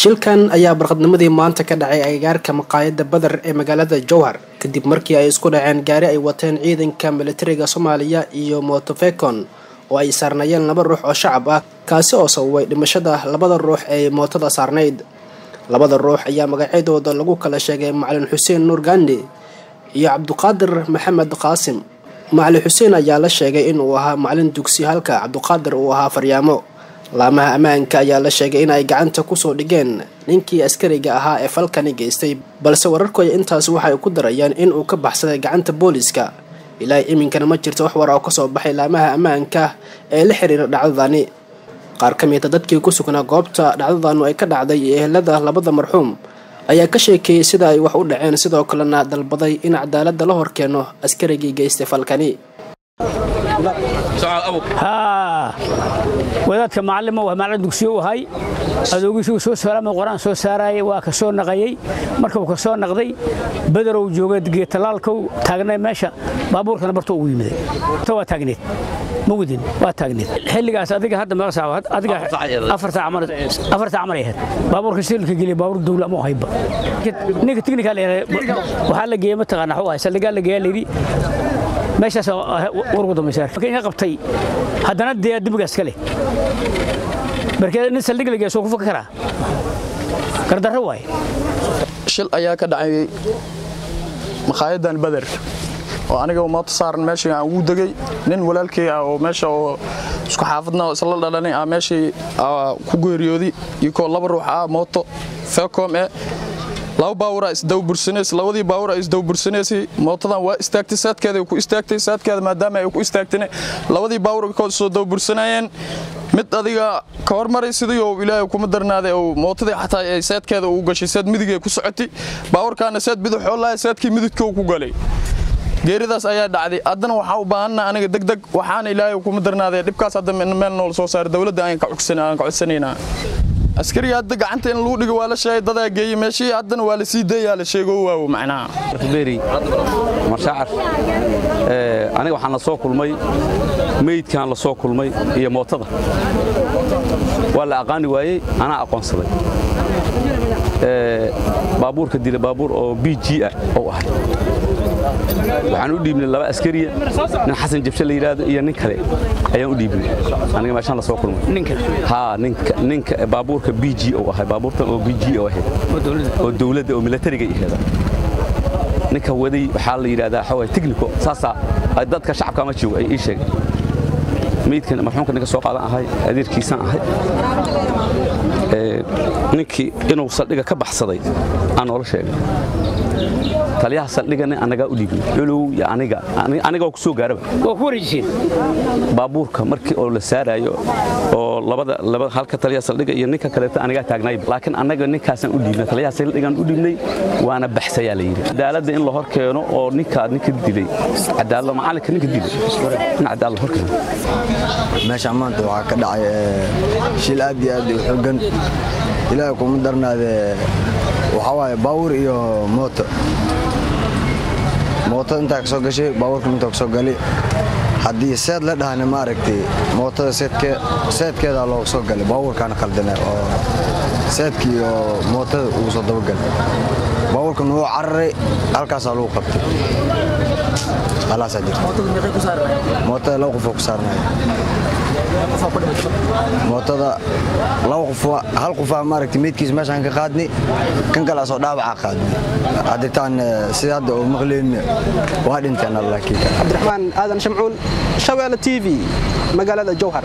shilkan ayaa barqadnimadii maanta ka dhacay agagaarka maqaayadda badar ee magaalada jowhar. Kadib markii ay isku dhaceen gaari ay wateen ciidanka militariga soomaaliya iyo motofecon oo ay saarnaayeen laba ruux oo shacab ah kaasi oo sababay dhimashada labada ruux ee mootada saarnayd. Labada ruux ayaa magacyadooda lagu kala sheegay macalin xuseen nuur gandi iyo cabduqaadir maxamed qaasim. Macalin xuseen ayaa la sheegay inuu ahaa macalin dugsi halka cabduqaadir uu ahaa faryaamo laamaha ammaanka ayaa la sheegay in ay gacanta ku soo dhigeen ninkii askariga ahaa ee falkani geystay balse wararku ay intaas waxay ku darayaan in uu ka baxsaday gacanta booliska ilaa iminkana ma jirto wax war oo ka soo baxay laamaha ammaanka ee la xiriira dhacdadani. Qaar ka mida dadkii ku sugnaa goobta dhacdadanu ay ka dhacday iyo ehelada labada marxuum ayaa ka sheekeeyey sida ay wax u dhaceen sidoo kalena dalbaday in cadaaladda la horkeeno askarigii geystay falkani wadaadka macalima waa macalin dugsiyo u ahay adoogiisuu soo salaama qor-aan soo saarayay waa ka soo naqayey markuu ka soo naqday bederow joogay geetalaalkow taagnay meesha. Baabuurkana barto ugu yimiday waa taagneed. Mugudin waa taagneed. Xilligaas adiga hadda meeqa saac adiga afar saac afar ahayd baabuurka silka geliya baabuur dawla ama hayba. Ninka tiknika waxaa la geeyey mataqaana waxa waay saldhigaa la geeyaa layidhi meeshaas wargu dambaysa iga qabtay haddana dee dembigaas kale markee nin saldhig soo ku faka karaa. Gardarro waaye. Shil ayaa ka dhacay makhaayaddan bader oo aniga mooto saaran meeshii aan ugu degay. Nin walaalkay ah oo meesha oo isku xaafadna isla dhalanay ah meeshii ku geeriyooday iyo koo laba ruux ah mooto fecom eh laba baawuraa isdawbursanays labadii baawuraa isdawbursanaysay mootadan waa istaagtay saadkeeda ku istaagtay saadkeeda maadaama ay ku istaagtayna. Labadii baawur kood soo dawbursanaayeen mid adiga ka hormaray sidii oo ilaahay kuma darnaaday oo mootadii xataa ay saadkeeda ugu gashay saad midigay ku socotay. Baawurkaana saad bidix oo lahay saadkii mididkii ku galay. Geeridaas ayaa dhacday. Haddana waxaa u baahanna aniga degdeg waxaana ilaahay kuma darnaaday. Dhibkaas hadda meel nool soo saaray dowladda aan ka codsanaynaa askariga hadda gacanta in lagu dhigo waa la sheegay dadaa geeyey meeshii haddana waa la sii dayaa la sheego waawo macnaha beri marshaacar aniga waxaan la soo kulmay meydkaan la soo kulmay iyo mootada. Waa la aqaani waayey anaa aqoonsaday. Baabuurka dila baabuur oo b g ah oo ahay waxaan u dhiibnay laba askariya nin xasan jabshe la yidhaahdo iyo nin kale. Ayaan u dhiibnay. Aniga meeshaan la soo kulmay. Haa ninka baabuurka b g oo ahay baabuurtan oo b g oo ahayd oo dowladda oo milatariga aheeda ninka waday waxaa la yidhahdaa waxaa waay technico saasaa dadka shacabka ma joogo ay ii sheegay. Meydkan marxuumka ninka soo qaadan ahay adeerkiisaan ahay ninkii inuu saldhiga ka baxsaday aan noola sheegay. Taliyaha saldhigana anagaa u dhiibnay culow iyo aniga anigoo ku soo gaaraba. Waa ku wareejiseen baabuurka markii oo la saaraayo oo labada laba halka taliyaha saldhiga iyo ninka kaleeto anigaa taagnay laakiin anaga ninkaasaan u dhiibnay taliyaha saldhigaan u dhiibnay waana baxsayaa la yidhi. Cadaaladda in la hor keeno oo ninkaa ninka dilay cadaalad macalinka ninka dilay in cadaalad la hor keeno. Meeshaan maanta waxaa ka dhacay shil aad iyo aad u xoogan. Ilaahay kuma darnaade waxaa waaye baawur iyo mooto. Mootada intaa ka soo gashay baabuurkan intaa ka soo gali. Haddii seed la dhahana ma aragtay mootada seedkeedaa looga soo galay baabuurkaana khaldane oo seedkii oo mootada ugu soo dabagalay baabuurkan wuu cararay halkaasaa lagu qabtay. Mootada laba qofoo ku saarnaya mootada laba qof hal qofaa maaragtay meydkiisa meeshaan ka qaadnay kan kale asoo dhaabacaa qaadnay. Hadditaan sida hadda oo maqleen waa dhinteen laakiin cabdiraxmaan aadan shamcuun shabeelle t v magaalada jowhar